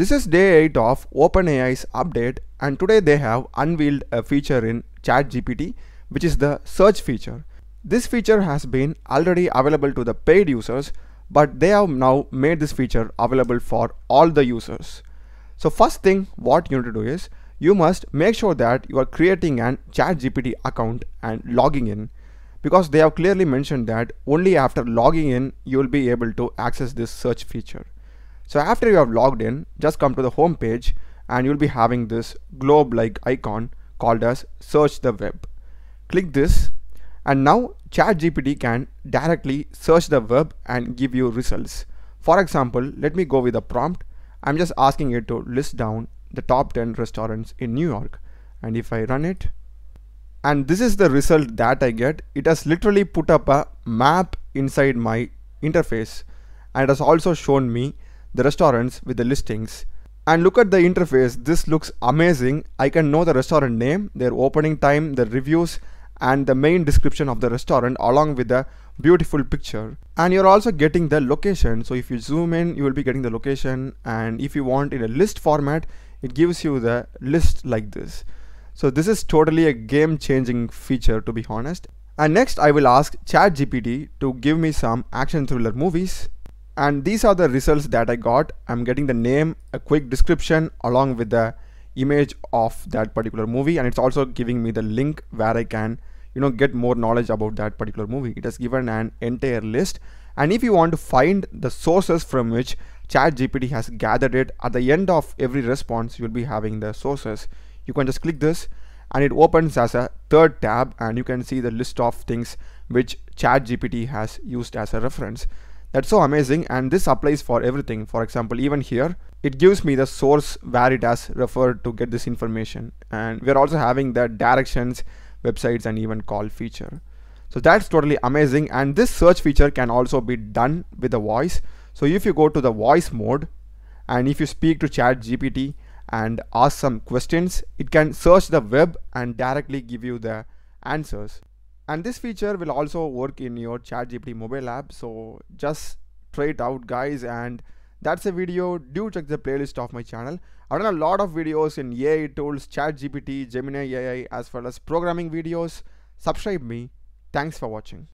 This is day 8 of OpenAI's update and today they have unveiled a feature in ChatGPT which is the search feature. This feature has been already available to the paid users but they have now made this feature available for all the users. So first thing what you need to do is you must make sure that you are creating an ChatGPT account and logging in because they have clearly mentioned that only after logging in you will be able to access this search feature. So after you have logged in, just come to the home page and you'll be having this globe like icon called as search the web. Click this and now ChatGPT can directly search the web and give you results. For example, let me go with a prompt. I'm just asking it to list down the top 10 restaurants in New York. And if I run it, and this is the result that I get, it has literally put up a map inside my interface and it has also shown me the restaurants with the listings. And look at the interface. This looks amazing. I can know the restaurant name their opening time the reviews and the main description of the restaurant along with the beautiful picture. And you're also getting the location. So if you zoom in you will be getting the location. And if you want in a list format it gives you the list like this. So this is totally a game changing feature to be honest. And next I will ask ChatGPT to give me some action thriller movies and these are the results that I got. I'm getting the name a quick description along with the image of that particular movie. And it's also giving me the link where I can you know get more knowledge about that particular movie. It has given an entire list. And if you want to find the sources from which ChatGPT has gathered it at the end of every response you'll be having the sources. You can just click this and it opens as a third tab and you can see the list of things which ChatGPT has used as a reference that's so amazing and this applies for everything. For example, even here, it gives me the source where it has referred to get this information. And we're also having the directions, websites and even call feature. So that's totally amazing. And this search feature can also be done with the voice. So if you go to the voice mode and if you speak to chat GPT and ask some questions, it can search the web and directly give you the answers and this feature will also work in your ChatGPT mobile app. So just try it out guys. And that's a video. Do check the playlist of my channel. I've done a lot of videos in AI tools ChatGPT Gemini AI as well as programming videos. Subscribe me. Thanks for watching